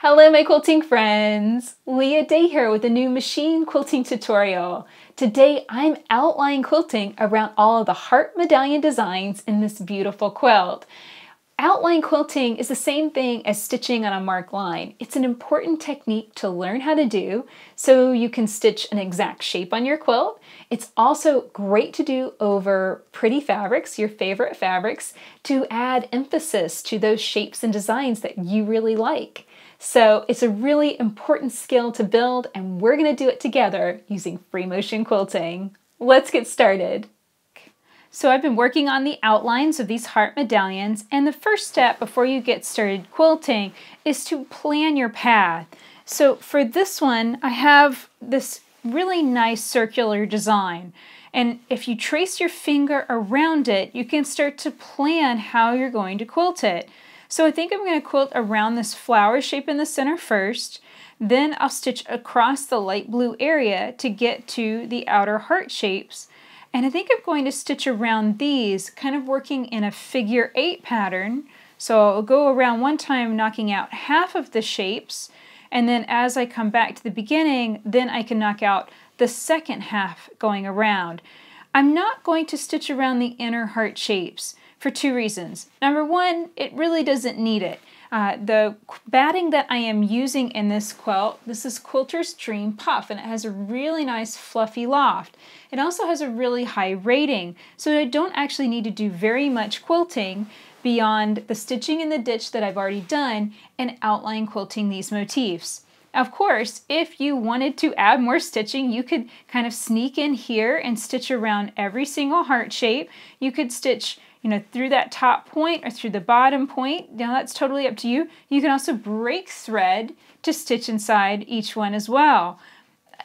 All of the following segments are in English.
Hello my quilting friends! Leah Day here with a new machine quilting tutorial. Today I'm outline quilting around all of the heart medallion designs in this beautiful quilt. Outline quilting is the same thing as stitching on a marked line. It's an important technique to learn how to do so you can stitch an exact shape on your quilt. It's also great to do over pretty fabrics, your favorite fabrics, to add emphasis to those shapes and designs that you really like. So it's a really important skill to build and we're gonna do it together using free motion quilting. Let's get started. So I've been working on the outlines of these heart medallions and the first step before you get started quilting is to plan your path. So for this one, I have this really nice circular design. And if you trace your finger around it, you can start to plan how you're going to quilt it. So I think I'm going to quilt around this flower shape in the center first. Then I'll stitch across the light blue area to get to the outer heart shapes. And I think I'm going to stitch around these, kind of working in a figure eight pattern. So I'll go around one time knocking out half of the shapes, and then as I come back to the beginning, then I can knock out the second half going around. I'm not going to stitch around the inner heart shapes for two reasons. Number one, it really doesn't need it. Uh, the batting that I am using in this quilt, this is Quilter's Dream Puff, and it has a really nice fluffy loft. It also has a really high rating, so I don't actually need to do very much quilting beyond the stitching in the ditch that I've already done and outline quilting these motifs. Of course, if you wanted to add more stitching, you could kind of sneak in here and stitch around every single heart shape. You could stitch you know, through that top point or through the bottom point. Now that's totally up to you. You can also break thread to stitch inside each one as well.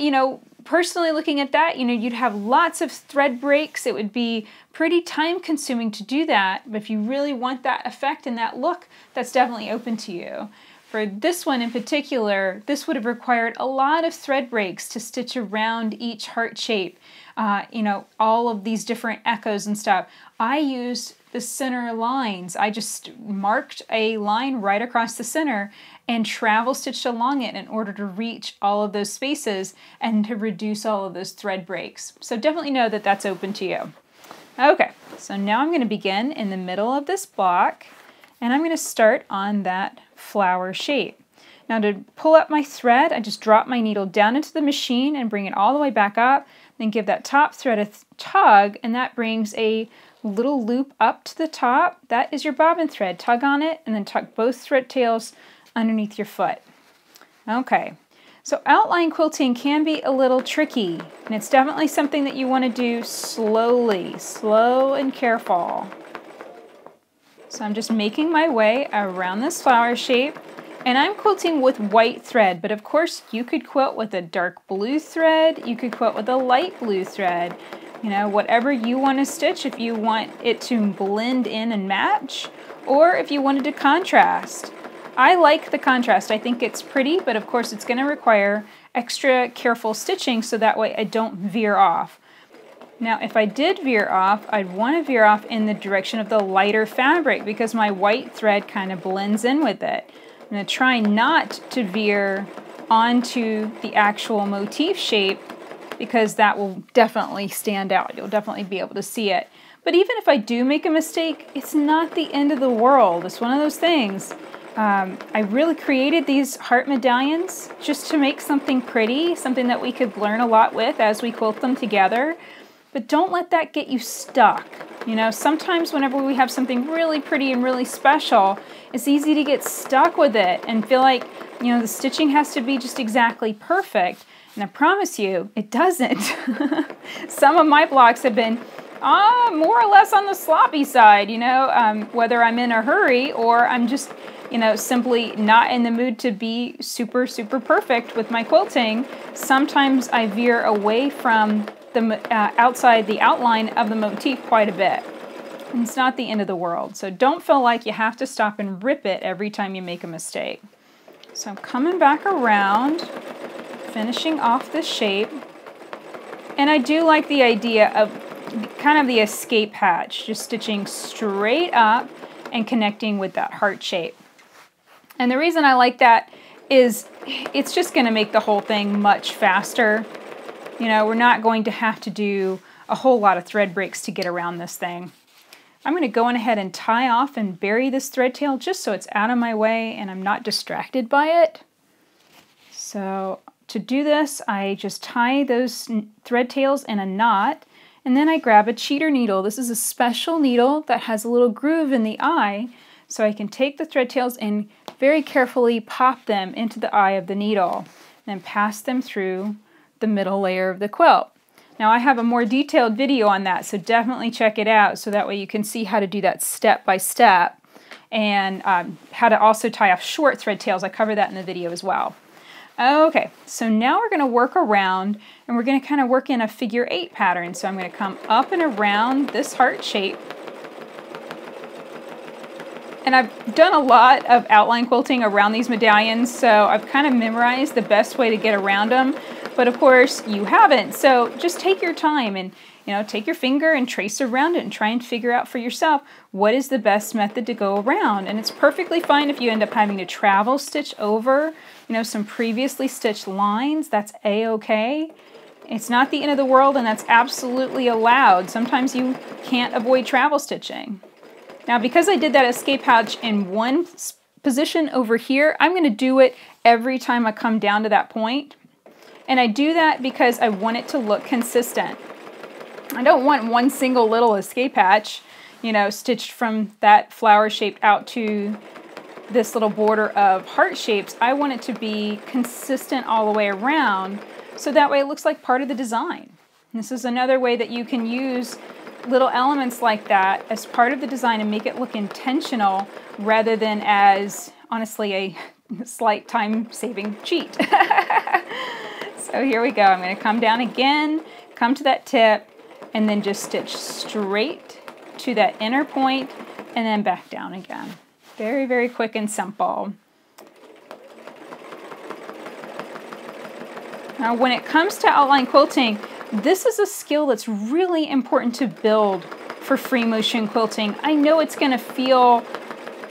You know, personally looking at that, you know, you'd have lots of thread breaks. It would be pretty time consuming to do that. But if you really want that effect and that look, that's definitely open to you. For this one in particular, this would have required a lot of thread breaks to stitch around each heart shape. Uh, you know, all of these different echoes and stuff. I used the center lines. I just marked a line right across the center and travel stitched along it in order to reach all of those spaces and to reduce all of those thread breaks. So definitely know that that's open to you. Okay, so now I'm going to begin in the middle of this block and I'm going to start on that flower shape. Now to pull up my thread, I just drop my needle down into the machine and bring it all the way back up, then give that top thread a tug, and that brings a little loop up to the top. That is your bobbin thread. Tug on it and then tuck both thread tails underneath your foot. Okay, so outline quilting can be a little tricky, and it's definitely something that you want to do slowly, slow and careful. So I'm just making my way around this flower shape and I'm quilting with white thread, but of course you could quilt with a dark blue thread, you could quilt with a light blue thread, you know, whatever you want to stitch if you want it to blend in and match, or if you wanted to contrast. I like the contrast, I think it's pretty, but of course it's going to require extra careful stitching so that way I don't veer off. Now, if I did veer off, I'd want to veer off in the direction of the lighter fabric because my white thread kind of blends in with it. I'm going to try not to veer onto the actual motif shape because that will definitely stand out. You'll definitely be able to see it. But even if I do make a mistake, it's not the end of the world. It's one of those things. Um, I really created these heart medallions just to make something pretty, something that we could learn a lot with as we quilt them together. But don't let that get you stuck. You know, sometimes whenever we have something really pretty and really special, it's easy to get stuck with it and feel like, you know, the stitching has to be just exactly perfect. And I promise you, it doesn't. Some of my blocks have been uh, more or less on the sloppy side, you know, um, whether I'm in a hurry or I'm just, you know, simply not in the mood to be super, super perfect with my quilting. Sometimes I veer away from the uh, outside the outline of the motif quite a bit. It's not the end of the world, so don't feel like you have to stop and rip it every time you make a mistake. So I'm coming back around, finishing off the shape, and I do like the idea of kind of the escape hatch, just stitching straight up and connecting with that heart shape. And the reason I like that is it's just going to make the whole thing much faster. You know, we're not going to have to do a whole lot of thread breaks to get around this thing. I'm going to go on ahead and tie off and bury this thread tail just so it's out of my way and I'm not distracted by it. So to do this, I just tie those thread tails in a knot and then I grab a cheater needle. This is a special needle that has a little groove in the eye so I can take the thread tails and very carefully pop them into the eye of the needle and pass them through the middle layer of the quilt. Now I have a more detailed video on that, so definitely check it out so that way you can see how to do that step by step and um, how to also tie off short thread tails. I cover that in the video as well. Okay, so now we're going to work around and we're going to kind of work in a figure eight pattern. So I'm going to come up and around this heart shape. And I've done a lot of outline quilting around these medallions, so I've kind of memorized the best way to get around them. But of course, you haven't. So just take your time and you know, take your finger and trace around it and try and figure out for yourself what is the best method to go around. And it's perfectly fine if you end up having to travel stitch over, you know, some previously stitched lines. That's a-okay. It's not the end of the world and that's absolutely allowed. Sometimes you can't avoid travel stitching. Now, because I did that escape hatch in one position over here, I'm going to do it every time I come down to that point. And I do that because I want it to look consistent. I don't want one single little escape hatch, you know, stitched from that flower shaped out to this little border of heart shapes. I want it to be consistent all the way around so that way it looks like part of the design. this is another way that you can use little elements like that as part of the design and make it look intentional rather than as honestly a slight time saving cheat. so here we go. I'm going to come down again, come to that tip, and then just stitch straight to that inner point and then back down again. Very, very quick and simple. Now when it comes to outline quilting, this is a skill that's really important to build for free motion quilting. I know it's gonna feel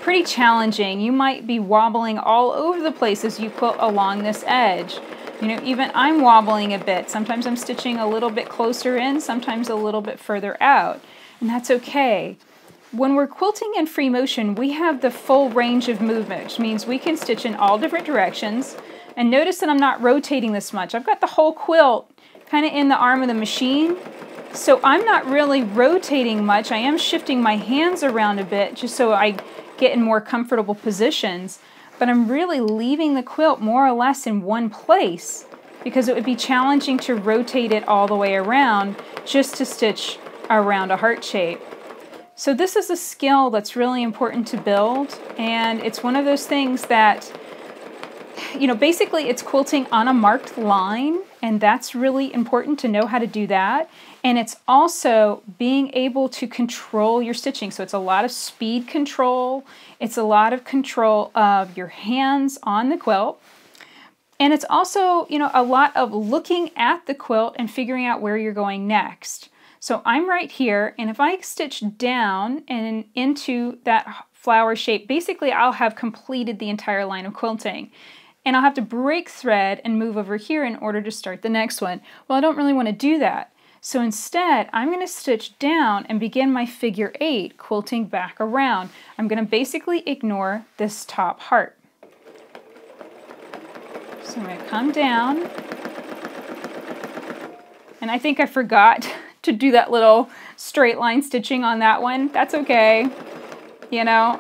pretty challenging. You might be wobbling all over the place as you quilt along this edge. You know, even I'm wobbling a bit. Sometimes I'm stitching a little bit closer in, sometimes a little bit further out, and that's okay. When we're quilting in free motion, we have the full range of movement, which means we can stitch in all different directions. And notice that I'm not rotating this much. I've got the whole quilt kind of in the arm of the machine. So I'm not really rotating much. I am shifting my hands around a bit just so I get in more comfortable positions. But I'm really leaving the quilt more or less in one place because it would be challenging to rotate it all the way around just to stitch around a heart shape. So this is a skill that's really important to build and it's one of those things that you know, basically it's quilting on a marked line, and that's really important to know how to do that. And it's also being able to control your stitching. So it's a lot of speed control, it's a lot of control of your hands on the quilt. And it's also, you know, a lot of looking at the quilt and figuring out where you're going next. So I'm right here, and if I stitch down and into that flower shape, basically I'll have completed the entire line of quilting and I'll have to break thread and move over here in order to start the next one. Well, I don't really want to do that. So instead, I'm going to stitch down and begin my figure eight, quilting back around. I'm going to basically ignore this top heart. So I'm going to come down, and I think I forgot to do that little straight line stitching on that one. That's okay. You know,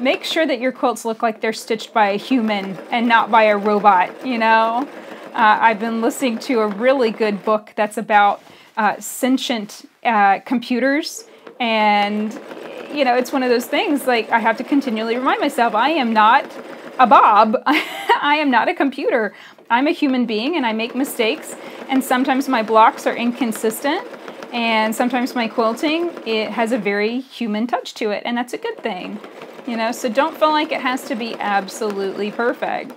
make sure that your quilts look like they're stitched by a human and not by a robot, you know? Uh, I've been listening to a really good book that's about uh, sentient uh, computers. And you know it's one of those things like i have to continually remind myself i am not a bob. I am not a computer. I'm a human being and i make mistakes. And sometimes my blocks are inconsistent. And sometimes my quilting it has a very human touch to it. And that's a good thing you know, so don't feel like it has to be absolutely perfect.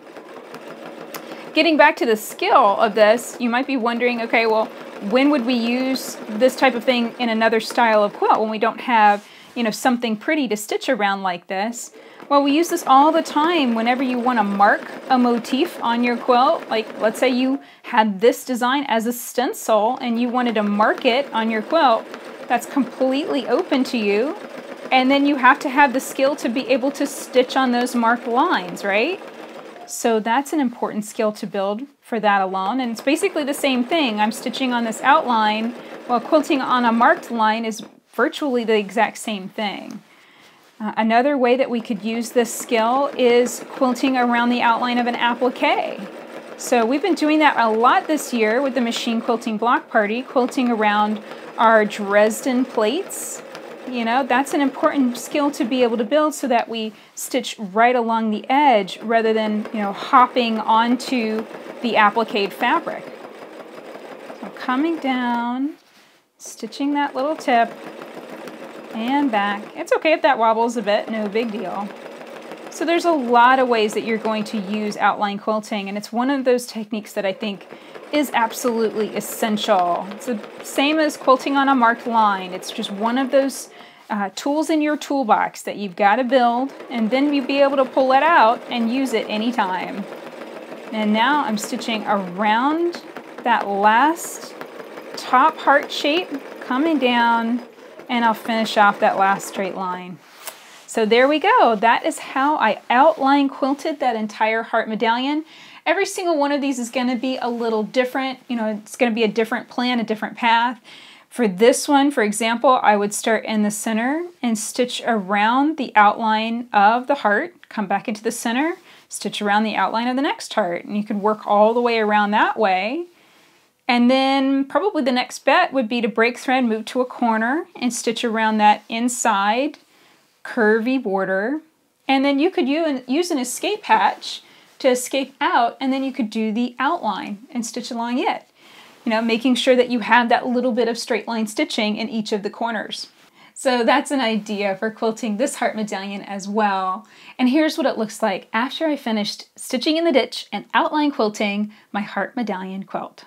Getting back to the skill of this, you might be wondering, okay, well, when would we use this type of thing in another style of quilt when we don't have, you know, something pretty to stitch around like this? Well, we use this all the time whenever you want to mark a motif on your quilt. Like, let's say you had this design as a stencil and you wanted to mark it on your quilt. That's completely open to you. And then you have to have the skill to be able to stitch on those marked lines, right? So that's an important skill to build for that alone. And it's basically the same thing. I'm stitching on this outline while quilting on a marked line is virtually the exact same thing. Uh, another way that we could use this skill is quilting around the outline of an applique. So we've been doing that a lot this year with the Machine Quilting Block Party, quilting around our Dresden plates. You know, that's an important skill to be able to build so that we stitch right along the edge rather than, you know, hopping onto the applique fabric. So coming down, stitching that little tip, and back. It's okay if that wobbles a bit, no big deal. So there's a lot of ways that you're going to use outline quilting, and it's one of those techniques that I think is absolutely essential. It's the same as quilting on a marked line. It's just one of those uh, tools in your toolbox that you've got to build, and then you'll be able to pull it out and use it anytime. And now I'm stitching around that last top heart shape, coming down and I'll finish off that last straight line. So there we go. That is how I outline quilted that entire heart medallion. Every single one of these is going to be a little different. You know, it's going to be a different plan, a different path. For this one, for example, I would start in the center and stitch around the outline of the heart, come back into the center, stitch around the outline of the next heart. And you could work all the way around that way. And then probably the next bet would be to break thread, move to a corner, and stitch around that inside curvy border. And then you could use an escape hatch to escape out, and then you could do the outline and stitch along it. You know, making sure that you have that little bit of straight line stitching in each of the corners. So that's an idea for quilting this heart medallion as well. And here's what it looks like after I finished stitching in the ditch and outline quilting my heart medallion quilt.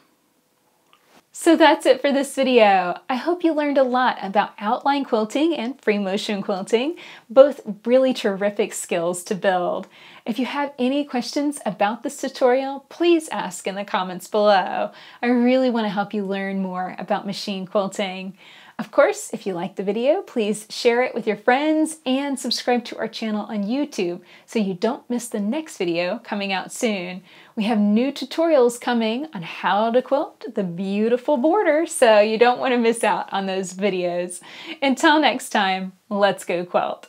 So that's it for this video. I hope you learned a lot about outline quilting and free motion quilting, both really terrific skills to build. If you have any questions about this tutorial, please ask in the comments below. I really want to help you learn more about machine quilting. Of course, if you liked the video, please share it with your friends and subscribe to our channel on YouTube so you don't miss the next video coming out soon. We have new tutorials coming on how to quilt the beautiful border, so you don't want to miss out on those videos. Until next time, let's go quilt.